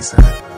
Lakeside.